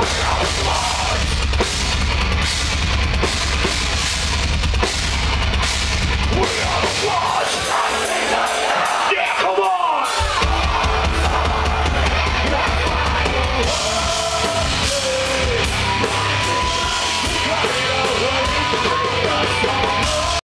We are the flag!